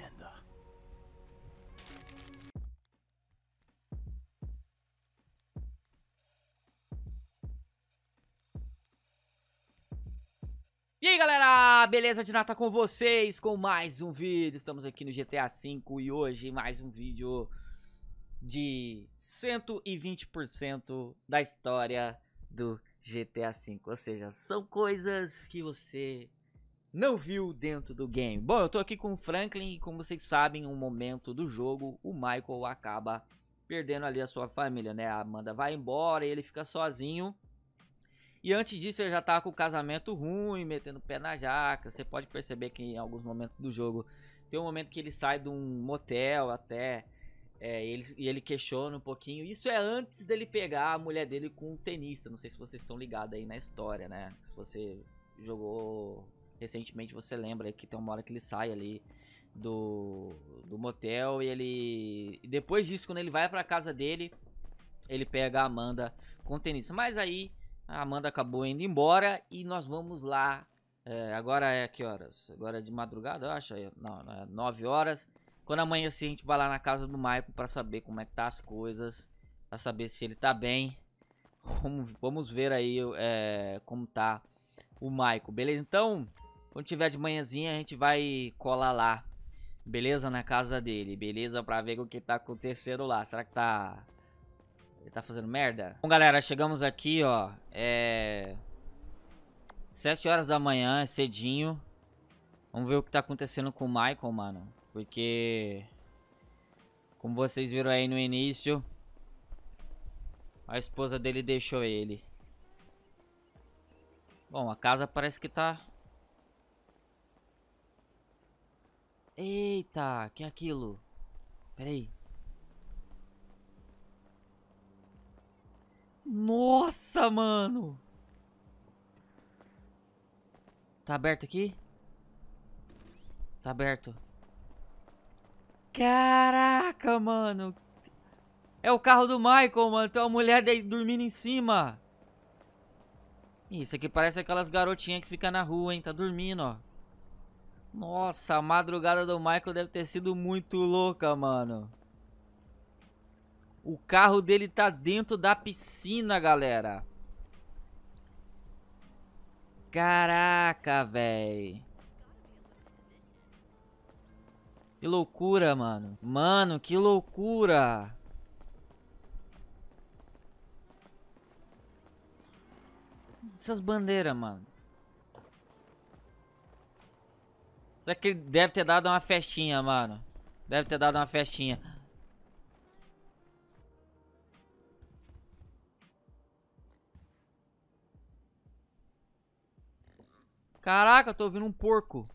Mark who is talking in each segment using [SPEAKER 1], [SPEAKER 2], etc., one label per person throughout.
[SPEAKER 1] E aí galera, beleza? De nata com vocês com mais um vídeo. Estamos aqui no GTA V e hoje mais um vídeo de 120% da história do GTA V. Ou seja, são coisas que você não viu dentro do game. Bom, eu tô aqui com o Franklin e como vocês sabem, um momento do jogo, o Michael acaba perdendo ali a sua família, né? A Amanda vai embora e ele fica sozinho. E antes disso ele já tava com o casamento ruim, metendo o pé na jaca. Você pode perceber que em alguns momentos do jogo tem um momento que ele sai de um motel até. É, ele, e ele questiona um pouquinho. Isso é antes dele pegar a mulher dele com um tenista. Não sei se vocês estão ligados aí na história, né? Se você jogou recentemente, você lembra que tem uma hora que ele sai ali do, do motel e ele. e Depois disso, quando ele vai pra casa dele, ele pega a Amanda com o tenista. Mas aí a Amanda acabou indo embora e nós vamos lá. é, agora é que horas? Agora é de madrugada, eu acho. Não, não é 9 horas. Quando amanhecer, a gente vai lá na casa do Michael pra saber como é que tá as coisas. Pra saber se ele tá bem. Vamos, vamos ver aí é, como tá o Michael, beleza? Então, quando tiver de manhãzinha, a gente vai colar lá. Beleza? Na casa dele, beleza? Pra ver o que tá acontecendo lá. Será que tá ele tá fazendo merda? Bom, galera, chegamos aqui, ó. É. 7 horas da manhã, é cedinho. Vamos ver o que tá acontecendo com o Michael, mano. Porque. Como vocês viram aí no início. A esposa dele deixou ele. Bom, a casa parece que tá. Eita, que é aquilo? Pera aí. Nossa, mano! Tá aberto aqui? Tá aberto. Caraca, mano! É o carro do Michael, mano. Tem uma mulher dormindo em cima. Isso aqui parece aquelas garotinhas que ficam na rua, hein? Tá dormindo, ó. Nossa, a madrugada do Michael deve ter sido muito louca, mano. O carro dele tá dentro da piscina, galera. Caraca, véi. Que loucura, mano. Mano, que loucura. Essas bandeiras, mano. Será que ele deve ter dado uma festinha, mano? Deve ter dado uma festinha. Caraca, eu tô ouvindo um porco.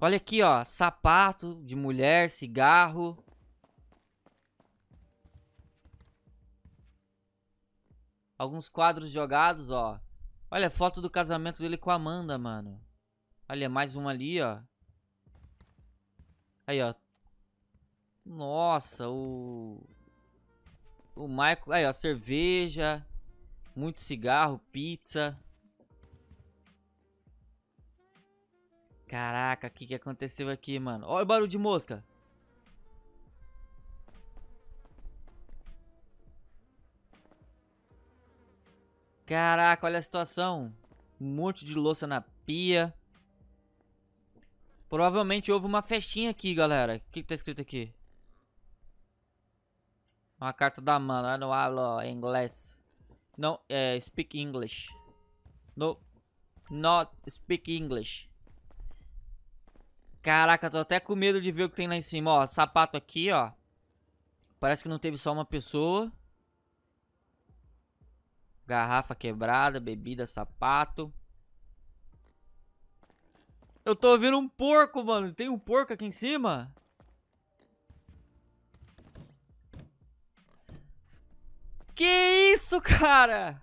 [SPEAKER 1] Olha aqui, ó. Sapato de mulher, cigarro. Alguns quadros jogados, ó. Olha foto do casamento dele com a Amanda, mano. Olha, mais uma ali, ó. Aí, ó. Nossa, o... O Michael... Aí, ó, cerveja. Muito cigarro, pizza. Caraca, o que, que aconteceu aqui, mano? Olha o barulho de mosca. Caraca, olha a situação. Um monte de louça na pia. Provavelmente houve uma festinha aqui, galera. O que, que tá escrito aqui? Uma carta da mano. Eu não hablo inglês. Não, é, speak English. No, not speak English. Caraca, tô até com medo de ver o que tem lá em cima, ó. Sapato aqui, ó. Parece que não teve só uma pessoa. Garrafa quebrada, bebida, sapato. Eu tô ouvindo um porco, mano. Tem um porco aqui em cima? Que isso, cara?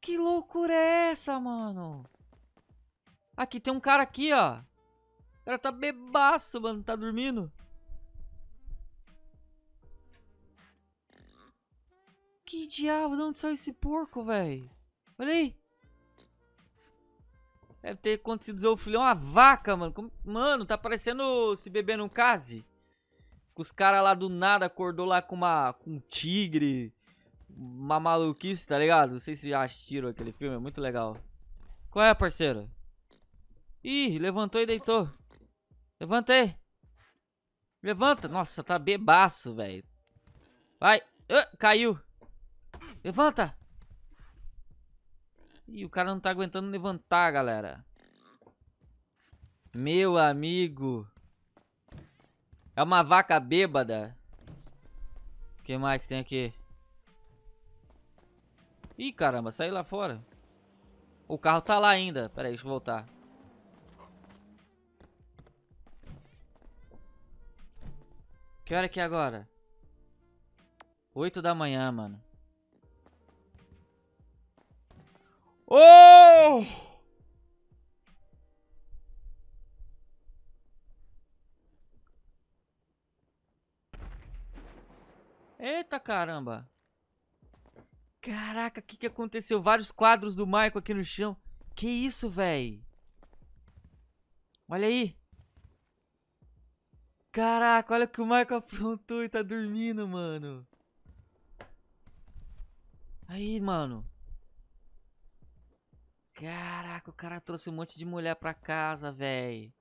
[SPEAKER 1] Que loucura é essa, mano? Aqui tem um cara aqui, ó. O cara tá bebaço, mano. Tá dormindo. Que diabo? De onde saiu esse porco, velho? Olha aí. Deve ter acontecido o filho uma vaca, mano. Mano, tá parecendo se beber num case. Os caras lá do nada acordou lá com uma com um tigre. Uma maluquice, tá ligado? Não sei se já assistiram aquele filme, é muito legal. Qual é, parceiro? Ih, levantou e deitou. Levanta aí. Levanta. Nossa, tá bebaço, velho. Vai. Uh, caiu. Levanta. Ih, o cara não tá aguentando levantar, galera. Meu amigo. É uma vaca bêbada. O que mais que tem aqui? Ih, caramba, saí lá fora. O carro tá lá ainda. Pera aí, deixa eu voltar. Que hora que é agora? 8 da manhã, mano. Oh! Eita caramba! Caraca, o que, que aconteceu? Vários quadros do Michael aqui no chão. Que isso, véi? Olha aí. Caraca, olha o que o Michael aprontou e tá dormindo, mano. Aí, mano. Caraca, o cara trouxe um monte de mulher pra casa, velho.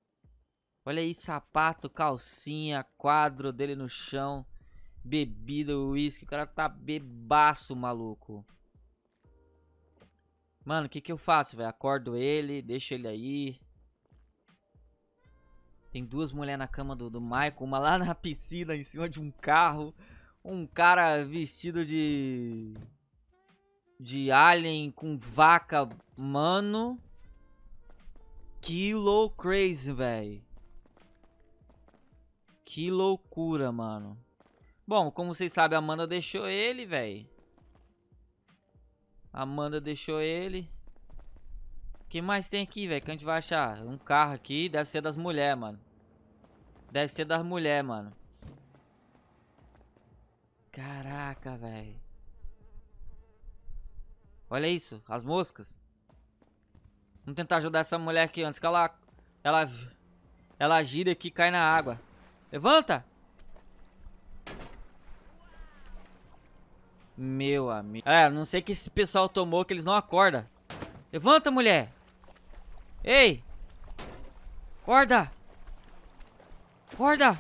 [SPEAKER 1] Olha aí, sapato, calcinha, quadro dele no chão bebida, uísque. O cara tá bebaço, maluco. Mano, o que que eu faço, velho? Acordo ele, deixo ele aí. Tem duas mulheres na cama do, do Michael, uma lá na piscina, em cima de um carro. Um cara vestido de... De alien com vaca, mano. Que low crazy, velho. Que loucura, mano. Bom, como vocês sabem, a Amanda deixou ele, velho. Amanda deixou ele. Que mais tem aqui, velho? Que a gente vai achar? Um carro aqui. Deve ser das mulheres, mano. Deve ser das mulheres, mano. Caraca, velho. Olha isso, as moscas. Vamos tentar ajudar essa mulher aqui antes que ela... Ela... Ela gira aqui e cai na água. Levanta! Meu amigo. É, não sei que esse pessoal tomou que eles não acordam. Levanta, mulher. Ei. Acorda. Acorda.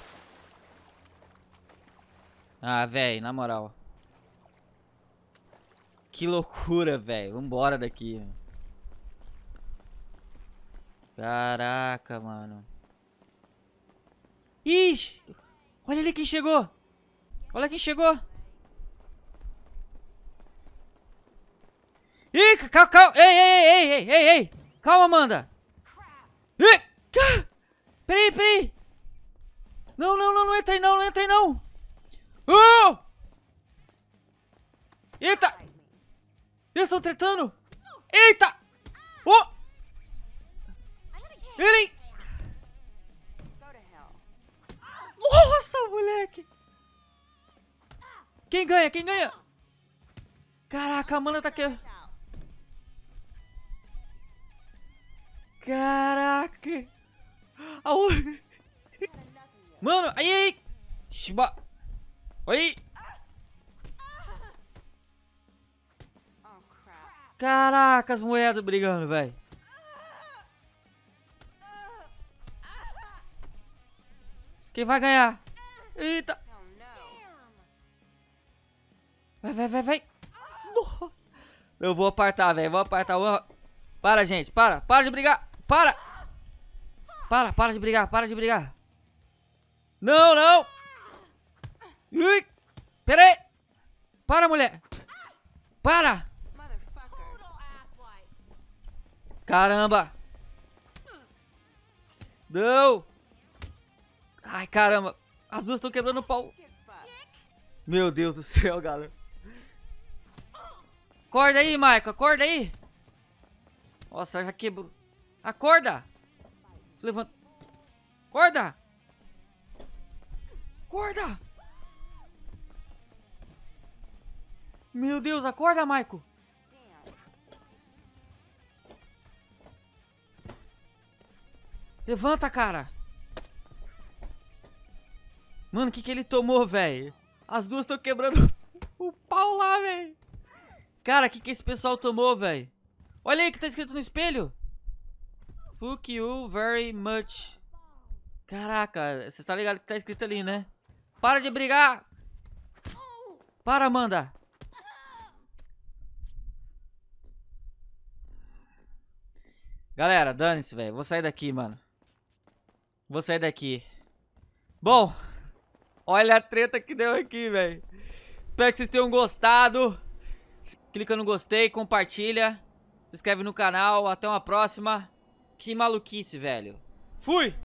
[SPEAKER 1] Ah, velho, na moral. Que loucura, velho. Vambora daqui. Caraca, mano. Ixi! Olha ali quem chegou! Olha quem chegou! Ih, calma, calma. Ei, ei, ei, ei, ei, ei. Calma, Amanda. Ih, peraí, peraí. Não, não, não, não entra aí não, não entra aí não. Oh! Eita. Eles estão tretando. Eita. Oh! Ele... Nossa, moleque. Quem ganha? Quem ganha? Caraca, a Amanda tá aqui. Caraca! Aonde? Mano, aí, aí! Shiba! Aí! Caraca, as moedas brigando, velho. Quem vai ganhar? Eita! Vai, vai, vai, vai! Nossa! Eu vou apartar, velho. Vou apartar. Vou... Para, gente. Para. Para de brigar. Para! Para, para de brigar, para de brigar. Não, não. Ui. Pera aí. Para, mulher. Para. Caramba. Não. Ai, caramba. As duas estão quebrando o pau. Meu Deus do céu, galera. Acorda aí, Michael. Acorda aí. Nossa, já quebrou. Acorda. Levanta. Acorda. Acorda. Meu Deus, acorda, Michael. Levanta, cara. Mano, o que que ele tomou, velho? As duas estão quebrando o pau lá, velho. Cara, o que que esse pessoal tomou, velho? Olha aí que tá escrito no espelho. Fuck you very much. Caraca, você tá ligado que tá escrito ali, né? Para de brigar. Para, Amanda. Galera, dane-se, velho. Vou sair daqui, mano. Vou sair daqui. Bom, olha a treta que deu aqui, velho. Espero que vocês tenham gostado. Clica no gostei, compartilha. Se inscreve no canal. Até uma próxima. Que maluquice, velho. Fui!